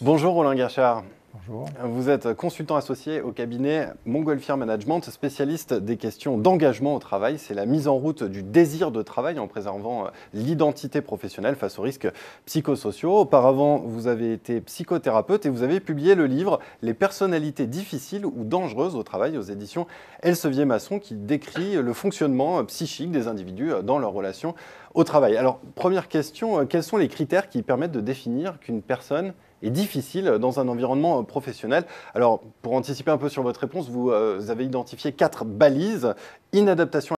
Bonjour Roland Gachard. Bonjour. Vous êtes consultant associé au cabinet Montgolfier Management, spécialiste des questions d'engagement au travail. C'est la mise en route du désir de travail en préservant euh, l'identité professionnelle face aux risques psychosociaux. Auparavant, vous avez été psychothérapeute et vous avez publié le livre Les personnalités difficiles ou dangereuses au travail aux éditions Elsevier Masson qui décrit le fonctionnement psychique des individus dans leurs relations au travail. Alors, première question, euh, quels sont les critères qui permettent de définir qu'une personne difficile dans un environnement professionnel. Alors, pour anticiper un peu sur votre réponse, vous, euh, avez identifié quatre balises. Inadaptation